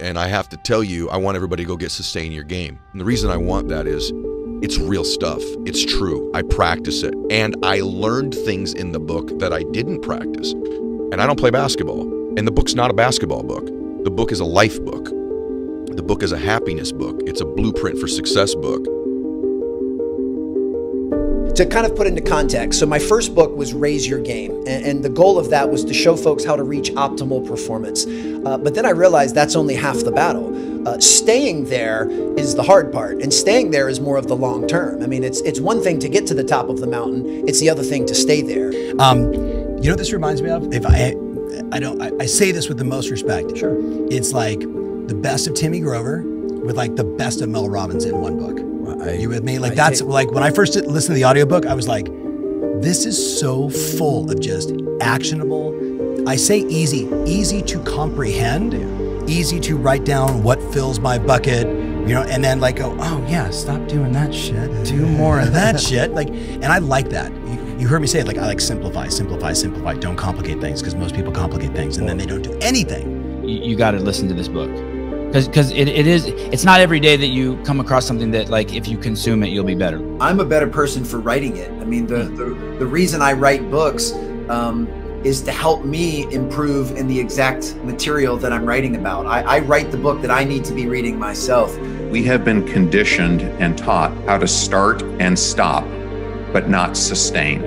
And I have to tell you, I want everybody to go get sustain your game. And the reason I want that is it's real stuff. It's true. I practice it. And I learned things in the book that I didn't practice. And I don't play basketball. And the book's not a basketball book. The book is a life book. The book is a happiness book. It's a blueprint for success book to kind of put into context, so my first book was Raise Your Game, and, and the goal of that was to show folks how to reach optimal performance. Uh, but then I realized that's only half the battle. Uh, staying there is the hard part, and staying there is more of the long term. I mean, it's it's one thing to get to the top of the mountain; it's the other thing to stay there. Um, you know what this reminds me of? If I, I don't, I, I say this with the most respect. Sure. It's like the best of Timmy Grover with like the best of Mel Robbins in one book. I, you with me? Like I that's take- like when I first listened to the audiobook, I was like, this is so full of just actionable. I say easy, easy to comprehend, easy to write down what fills my bucket, you know, and then like go, oh yeah, stop doing that shit, do more of that shit. Like, and I like that. You, you heard me say it, like I like simplify, simplify, simplify. Don't complicate things because most people complicate things and then they don't do anything. you, you got to listen to this book because because it, it is it's not every day that you come across something that like if you consume it you'll be better I'm a better person for writing it. I mean, the the, the reason I write books um, is to help me improve in the exact material that I'm writing about. I, I write the book that I need to be reading myself. We have been conditioned and taught how to start and stop, but not sustain.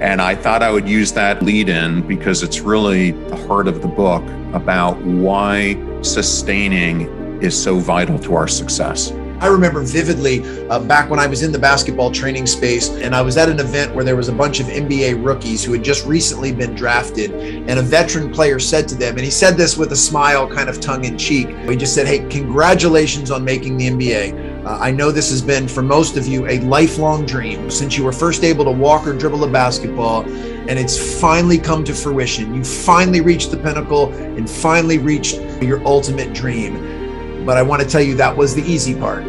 And I thought I would use that lead in because it's really the heart of the book about why sustaining is so vital to our success. I remember vividly uh, back when I was in the basketball training space, and I was at an event where there was a bunch of NBA rookies who had just recently been drafted, and a veteran player said to them, and he said this with a smile, kind of tongue in cheek. He just said, "Hey, congratulations on making the NBA. Uh, I know this has been for most of you a lifelong dream since you were first able to walk or dribble a basketball." And it's finally come to fruition. You finally reached the pinnacle and finally reached your ultimate dream. But I want to tell you that was the easy part.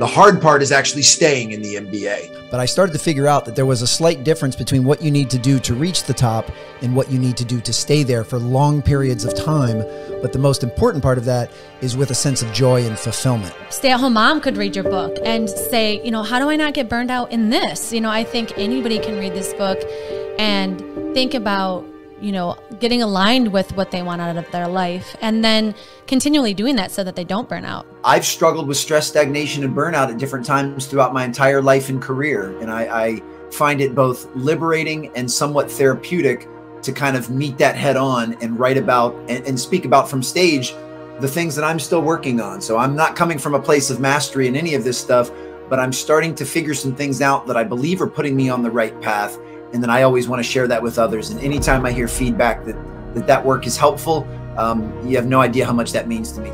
The hard part is actually staying in the NBA. But I started to figure out that there was a slight difference between what you need to do to reach the top and what you need to do to stay there for long periods of time. But the most important part of that is with a sense of joy and fulfillment. stay at home mom could read your book and say, you know, how do I not get burned out in this? You know, I think anybody can read this book and think about, you know, getting aligned with what they want out of their life and then continually doing that so that they don't burn out. I've struggled with stress, stagnation, and burnout at different times throughout my entire life and career. And I, I find it both liberating and somewhat therapeutic to kind of meet that head on and write about and, and speak about from stage the things that I'm still working on. So I'm not coming from a place of mastery in any of this stuff, but I'm starting to figure some things out that I believe are putting me on the right path. And then I always want to share that with others. And anytime I hear feedback that that, that work is helpful, um, you have no idea how much that means to me.